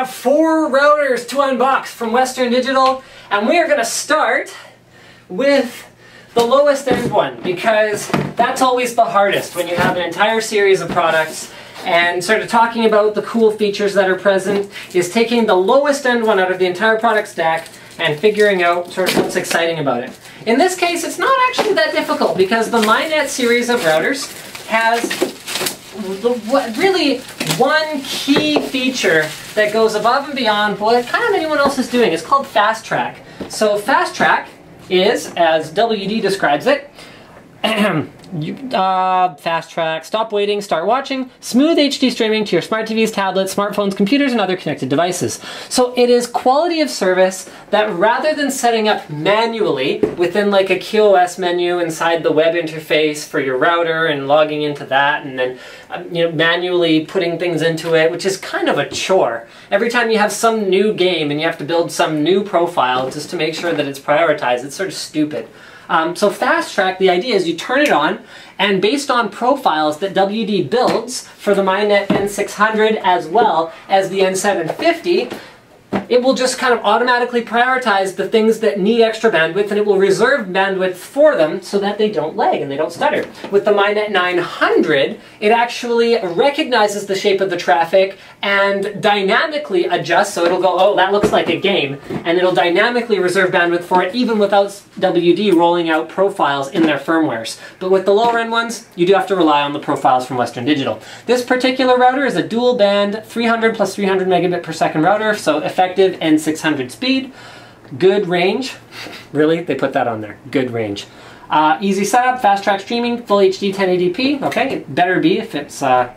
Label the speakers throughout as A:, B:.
A: have four routers to unbox from Western Digital, and we are going to start with the lowest end one because that's always the hardest when you have an entire series of products and sort of talking about the cool features that are present is taking the lowest end one out of the entire product stack and figuring out sort of what's exciting about it. In this case, it's not actually that difficult because the MyNet series of routers has really one key feature that goes above and beyond what kind of anyone else is doing. It's called FasTrack. So FasTrack is, as WD describes it, you, uh, fast track, stop waiting, start watching, smooth HD streaming to your smart TVs, tablets, smartphones, computers, and other connected devices. So it is quality of service that rather than setting up manually within like a QoS menu inside the web interface for your router and logging into that and then um, you know manually putting things into it, which is kind of a chore. Every time you have some new game and you have to build some new profile just to make sure that it's prioritized, it's sort of stupid. Um, so FasTrack, the idea is you turn it on, and based on profiles that WD builds for the MyNet N600 as well as the N750, it will just kind of automatically prioritize the things that need extra bandwidth and it will reserve bandwidth for them so that they don't lag and they don't stutter. With the MyNet 900, it actually recognizes the shape of the traffic and dynamically adjusts, so it'll go, oh, that looks like a game, and it'll dynamically reserve bandwidth for it even without WD rolling out profiles in their firmwares. But with the lower end ones, you do have to rely on the profiles from Western Digital. This particular router is a dual band 300 plus 300 megabit per second router, so effective and 600 speed. Good range. Really? They put that on there. Good range. Uh, easy setup, fast track streaming, full HD 1080p. Okay, it better be if it's... Uh...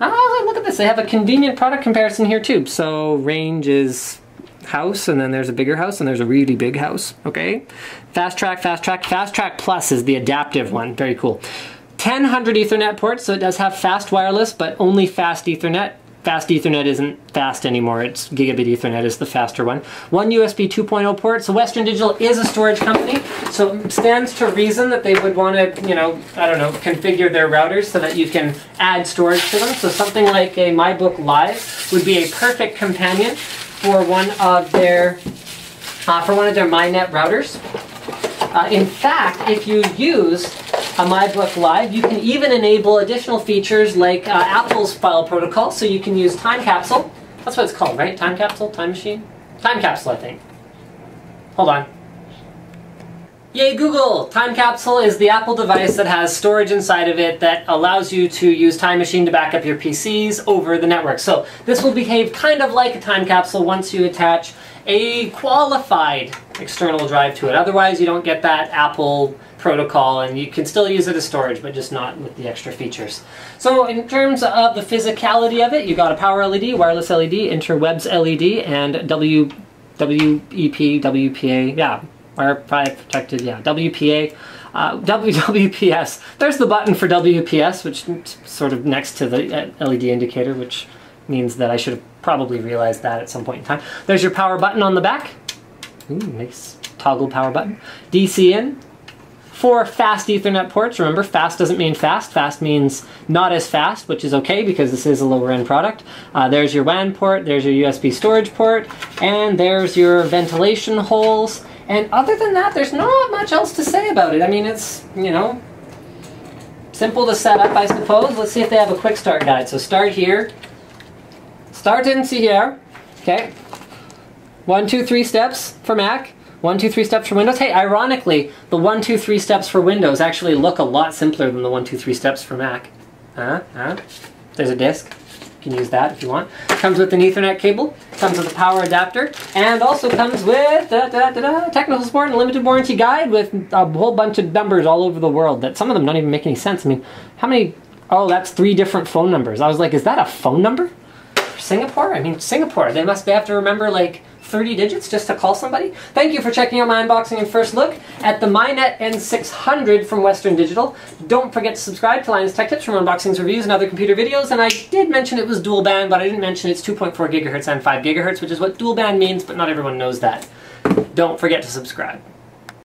A: Oh, look at this. They have a convenient product comparison here too. So range is house and then there's a bigger house and there's a really big house. Okay. Fast track, fast track, fast track plus is the adaptive one. Very cool. 1000 Ethernet ports, so it does have fast wireless, but only fast Ethernet fast Ethernet isn't fast anymore. It's gigabit Ethernet is the faster one. One USB 2.0 port. So Western Digital is a storage company, so it stands to reason that they would want to, you know, I don't know, configure their routers so that you can add storage to them. So something like a MyBook Live would be a perfect companion for one of their uh, for one of their MyNet routers. Uh, in fact, if you use a MyBook Live, you can even enable additional features like uh, Apple's file protocol, so you can use Time Capsule. That's what it's called, right? Time Capsule? Time Machine? Time Capsule, I think. Hold on. Yay Google! Time Capsule is the Apple device that has storage inside of it that allows you to use Time Machine to back up your PCs over the network. So this will behave kind of like a time capsule once you attach a qualified external drive to it. Otherwise you don't get that Apple protocol and you can still use it as storage but just not with the extra features. So in terms of the physicality of it, you got a power LED, wireless LED, interwebs LED, and W, WEP, WPA, yeah, Wi-Fi protected, yeah, WPA. Uh, WWPS. There's the button for WPS, which sort of next to the uh, LED indicator, which means that I should have probably realized that at some point in time. There's your power button on the back. Ooh, nice toggle power button. DC in, Four fast Ethernet ports. Remember, fast doesn't mean fast. Fast means not as fast, which is okay because this is a lower end product. Uh, there's your WAN port, there's your USB storage port, and there's your ventilation holes. And other than that, there's not much else to say about it. I mean, it's, you know, simple to set up, I suppose. Let's see if they have a quick start guide. So start here. Start in here. Okay. One, two, three steps for Mac. One, two, three steps for Windows. Hey, ironically, the one, two, three steps for Windows actually look a lot simpler than the one, two, three steps for Mac. Huh? Huh? There's a disk. You can use that if you want. Comes with an Ethernet cable, comes with a power adapter, and also comes with da, da, da, technical support and limited warranty guide with a whole bunch of numbers all over the world that some of them don't even make any sense. I mean, how many? Oh, that's three different phone numbers. I was like, is that a phone number? For Singapore? I mean, Singapore. They must have to remember like 30 digits just to call somebody. Thank you for checking out my unboxing and first look at the MyNet N600 from Western Digital. Don't forget to subscribe to Linus Tech Tips from unboxings, reviews, and other computer videos. And I did mention it was dual band, but I didn't mention it's 2.4 gigahertz and 5 gigahertz, which is what dual band means, but not everyone knows that. Don't forget to subscribe.